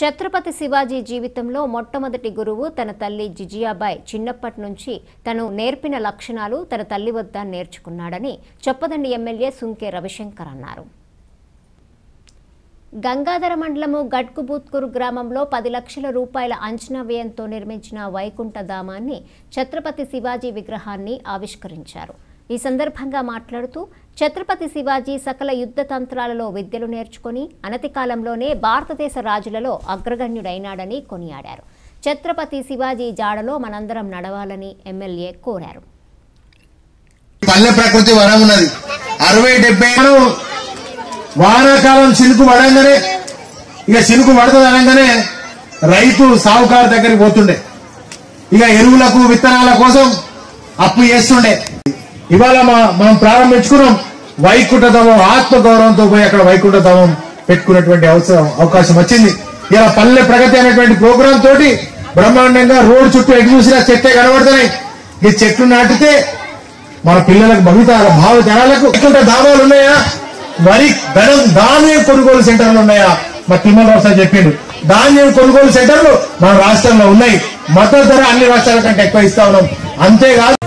ఛత్రపతి శివాజీ జీవితంలో మొట్టమొదటి గురువు తన తల్లి జిజియాబాయ్ చిన్నప్పటి నుంచి తను నేర్పిన లక్షణాలు తన తల్లి వద్ద నేర్చుకున్నాడని చొప్పదండి ఎమ్మెల్యే సుంకే రవిశంకర్ అన్నారు. గంగాధర మండలము గట్కుబూత్కూరు గ్రామంలో పది లక్షల రూపాయల అంచనా వ్యయంతో నిర్మించిన వైకుంఠ ధామాన్ని ఛత్రపతి శివాజీ విగ్రహాన్ని ఆవిష్కరించారు. ఈ సందర్భంగా మాట్లాడుతూ ఛత్రపతి శివాజీ సకల యుద్ధ తంత్రాలలో విద్యలు నేర్చుకొని అనతి కాలంలోనే భారతదేశ రాజులలో అగ్రగణ్యుడైనాడని కొనియాడారు. ఛత్రపతి శివాజీ జాడలో మనందరం నడవాలని ఎమ్మెల్యే కోరారు. పల్లె ప్రకృతి వరం ఉన్నది. అరవై డెబ్బై వానాకాలం చినుకు పడంగానే ఇక చినుకు పడుతుంది అనగానే రైతు సావుకారు దగ్గరికి పోతుండే. ఇక ఎరువులకు విత్తనాల కోసం అప్పు చేస్తుండే. ఇవాళ మా- మనం ప్రారంభించుకున్నాం వైకుంఠధామం ఆత్మ గౌరవంతో పోయి అక్కడ వైకుంఠధామం పెట్టుకున్నటువంటి అవసరం అవకాశం వచ్చింది. ఇలా పల్లె ప్రగతి అనేటువంటి ప్రోగ్రాం తోటి బ్రహ్మాండంగా రోడ్డు చుట్టూ ఎటు చూసినా చెట్టే కనబడుతున్నాయి. ఈ చెట్లు నాటితే మన పిల్లలకు భవిత భావ జనాలకు ఇటువంటి దావాలు ఉన్నాయా? వరి ధనం ధాన్యం కొనుగోలు సెంటర్లు ఉన్నాయా? మా తిమ్మరావు సార్ చెప్పిండు. ధాన్యం కొనుగోలు సెంటర్లు మన రాష్ట్రంలో ఉన్నాయి. మద్దతు ధర అన్ని రాష్ట్రాల కంటే ఎక్కువ ఇస్తా ఉన్నాం. అంతేకాదు